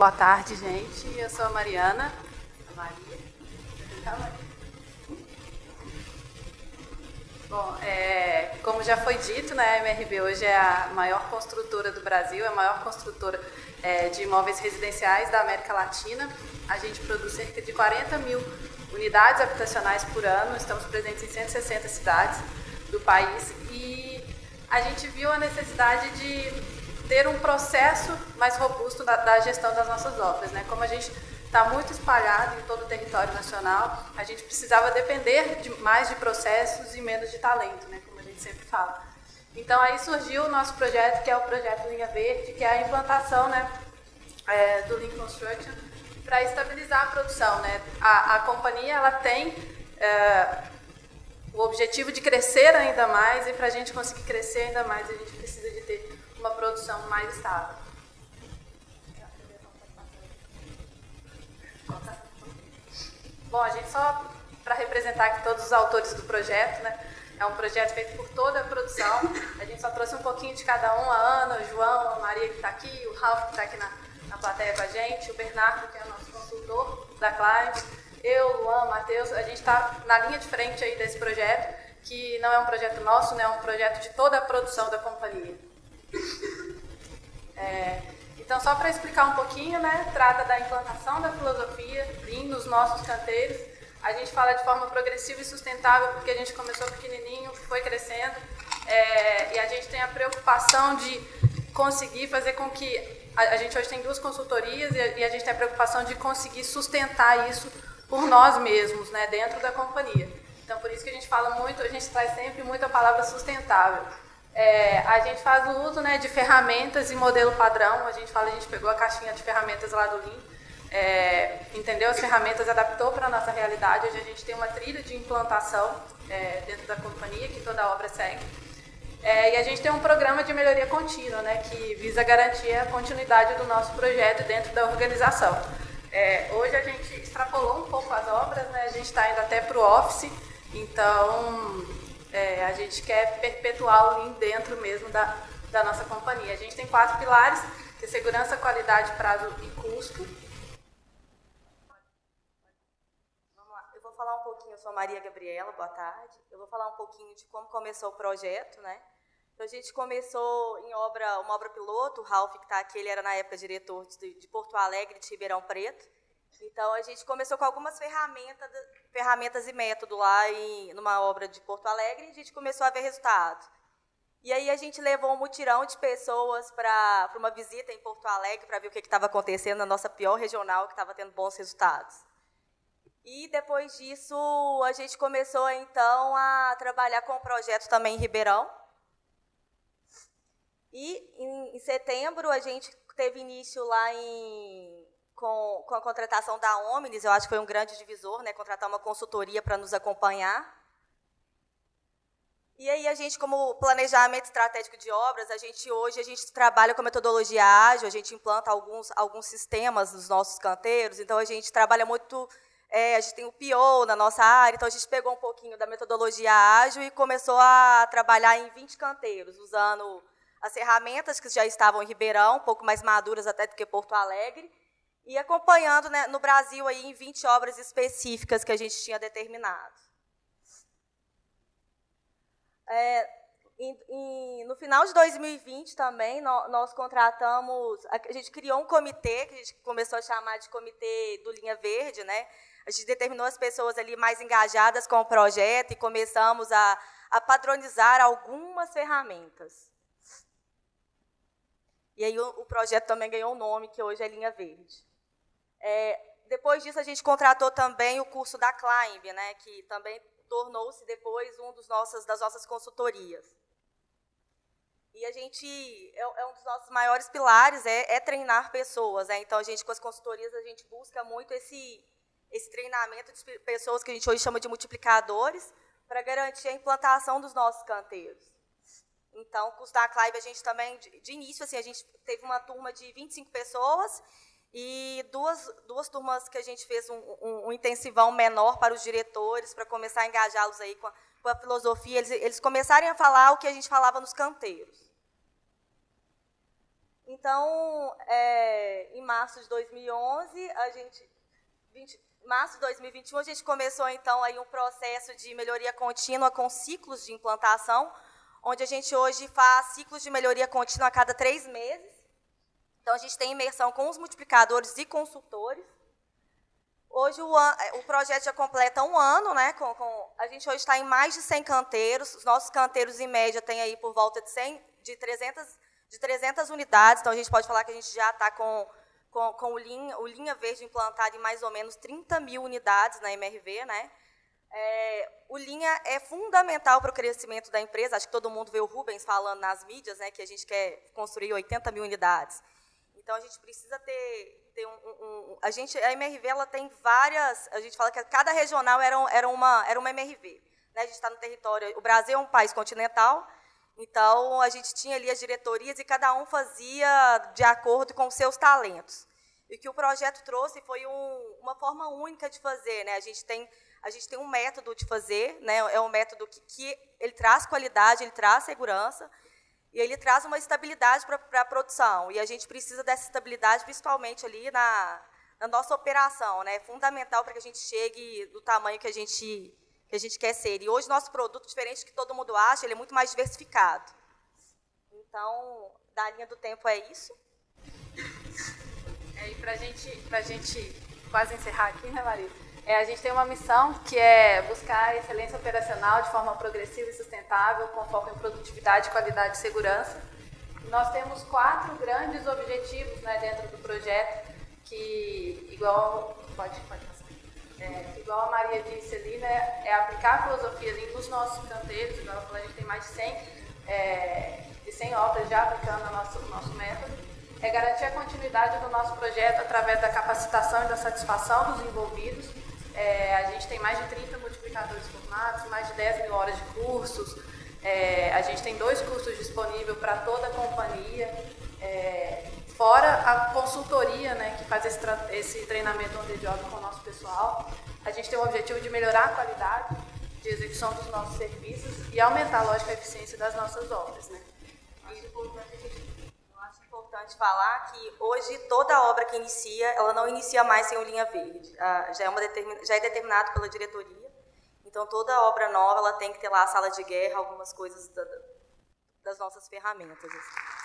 Boa tarde, gente. Eu sou a Mariana. A Maria. Bom, é, como já foi dito, né, a MRB hoje é a maior construtora do Brasil, é a maior construtora é, de imóveis residenciais da América Latina. A gente produz cerca de 40 mil unidades habitacionais por ano, estamos presentes em 160 cidades do país e a gente viu a necessidade de ter um processo mais robusto da, da gestão das nossas obras. Né? Como a gente está muito espalhado em todo o território nacional, a gente precisava depender de, mais de processos e menos de talento, né? como a gente sempre fala. Então aí surgiu o nosso projeto, que é o projeto Linha Verde, que é a implantação né, é, do Lean Construction para estabilizar a produção. Né? A, a companhia ela tem é, o objetivo de crescer ainda mais e para a gente conseguir crescer ainda mais a gente precisa de ter uma produção mais estável. Bom, a gente só para representar aqui todos os autores do projeto, né? É um projeto feito por toda a produção. A gente só trouxe um pouquinho de cada um, a Ana, o João, a Maria que está aqui, o Ralf que está aqui na, na plateia com a gente, o Bernardo, que é o nosso consultor da Client, eu, Luan, Matheus, a gente está na linha de frente aí desse projeto, que não é um projeto nosso, né? é um projeto de toda a produção da companhia. É, então, só para explicar um pouquinho, né, trata da implantação da filosofia Lean nos nossos canteiros. A gente fala de forma progressiva e sustentável porque a gente começou pequenininho, foi crescendo, é, e a gente tem a preocupação de conseguir fazer com que a, a gente hoje tem duas consultorias e a, e a, gente tem a preocupação de conseguir sustentar isso por nós mesmos, né, dentro da companhia. Então, por isso que a gente fala muito, a gente traz sempre muito a palavra sustentável. É, a gente faz o uso né, de ferramentas e modelo padrão. A gente fala, a gente pegou a caixinha de ferramentas lá do Lean, é, entendeu as ferramentas, adaptou para a nossa realidade. Hoje a gente tem uma trilha de implantação é, dentro da companhia que toda obra segue. É, e a gente tem um programa de melhoria contínua, né, que visa garantir a continuidade do nosso projeto dentro da organização. É, hoje a gente extrapolou um pouco as obras, né, a gente está indo até para o Office, então é, a gente quer perpetuar o Lean dentro mesmo da, da nossa companhia. A gente tem quatro pilares, que é segurança, qualidade, prazo e custo. Vamos lá. Eu vou falar um pouquinho, eu sou Maria Gabriela, boa tarde. Eu vou falar um pouquinho de como começou o projeto, né? Então, a gente começou em obra, uma obra piloto, o Ralph, que está aqui, ele era na época diretor de, de Porto Alegre, de Ribeirão Preto. Então, a gente começou com algumas ferramentas, ferramentas e método lá em numa obra de Porto Alegre e a gente começou a ver resultados. E aí a gente levou um mutirão de pessoas para uma visita em Porto Alegre para ver o que estava acontecendo na nossa pior regional, que estava tendo bons resultados. E depois disso, a gente começou então a trabalhar com o um projeto também em Ribeirão. E em, em setembro a gente teve início lá em com, com a contratação da Omnis, eu acho que foi um grande divisor, né, contratar uma consultoria para nos acompanhar. E aí a gente, como planejamento estratégico de obras, a gente hoje a gente trabalha com metodologia ágil, a gente implanta alguns, alguns sistemas nos nossos canteiros, então a gente trabalha muito, é, a gente tem o PO na nossa área, então a gente pegou um pouquinho da metodologia ágil e começou a trabalhar em 20 canteiros, usando as ferramentas que já estavam em Ribeirão, um pouco mais maduras até do que Porto Alegre, e acompanhando né, no Brasil aí em 20 obras específicas que a gente tinha determinado. É, em, em, no final de 2020 também, nós, nós, contratamos, a gente criou um comitê, que a gente começou a chamar de comitê do Linha Verde, né? A gente determinou as pessoas ali mais engajadas com o projeto e começamos a, a padronizar algumas ferramentas. E aí o, o projeto também ganhou um nome, que hoje é Linha Verde. É, depois disso, a gente contratou também o curso da Climb, né, que também tornou-se depois um dos nossos, das nossas consultorias. E a gente, é, é um dos nossos maiores pilares, é, é, treinar pessoas. Né? Então, a gente, com as consultorias, a gente busca muito esse, esse treinamento de pessoas que a gente hoje chama de multiplicadores, para garantir a implantação dos nossos canteiros. Então, o curso da Clive, a gente também, de, de início, assim, a gente teve uma turma de 25 pessoas, e duas, duas turmas que a gente fez um, um, um intensivão menor para os diretores, para começar a engajá-los aí com a, com a filosofia, eles, eles começarem a falar o que a gente falava nos canteiros. Então, é, em março de 2011, a gente, 20, março de 2021, a gente começou então aí um processo de melhoria contínua com ciclos de implantação, onde a gente hoje faz ciclos de melhoria contínua a cada três meses. Então, a gente tem imersão com os multiplicadores e consultores. Hoje o, é, o, projeto já completa um ano, né? Com, com, a gente hoje está em mais de 100 canteiros. Os nossos canteiros, em média, têm aí por volta de, 100, de, 300, de 300 unidades. Então, a gente pode falar que a gente já está com, com, com o, linha, o Linha Verde implantado em mais ou menos 30 mil unidades na MRV, né? É, o Linha é fundamental para o crescimento da empresa. Acho que todo mundo vê o Rubens falando nas mídias, né, que a gente quer construir 80 mil unidades. Então a gente precisa ter, ter um, um, um, a gente a MRV ela tem várias, a gente fala que cada regional era, era uma era uma MRV. Né? A gente está no território, o Brasil é um país continental, então a gente tinha ali as diretorias e cada um fazia de acordo com seus talentos. E o que o projeto trouxe foi um, uma forma única de fazer, né? A gente tem a gente tem um método de fazer, né? É um método que, que ele traz qualidade, ele traz segurança e ele traz uma estabilidade para a produção. E a gente precisa dessa estabilidade, principalmente ali na, na nossa operação, né? É fundamental para que a gente chegue do tamanho que a gente que a gente quer ser. E hoje nosso produto, diferente do que todo mundo acha, ele é muito mais diversificado. Então, da linha do tempo é isso. É, e para gente, a gente quase encerrar aqui, né, Maria? É, a gente tem uma missão que é buscar excelência operacional de forma progressiva e sustentável, com foco em produtividade, qualidade e segurança. Nós temos quatro grandes objetivos né, dentro do projeto, que, igual, pode, pode passar. É, igual a Maria disse ali, né, é aplicar a filosofia ali nos nossos canteiros, igual ela falou, a gente tem mais de 100, é, de 100 obras já aplicando o nosso, nosso método, é garantir a continuidade do nosso projeto através da capacitação e da satisfação dos envolvidos, é, a gente tem mais de 30 multiplicadores formados, mais de 10 mil horas de cursos. É, a gente tem dois cursos disponíveis para toda a companhia. É, fora a consultoria, né, que faz esse, esse treinamento on the com o nosso pessoal. A gente tem o objetivo de melhorar a qualidade de execução dos nossos serviços e aumentar, lógico, a eficiência das nossas obras. Né? importante falar que hoje toda obra que inicia, ela não inicia mais sem o linha verde. Ah, já, é uma já é determinado pela diretoria. Então toda obra nova ela tem que ter lá a sala de guerra, algumas coisas da, das nossas ferramentas. Assim.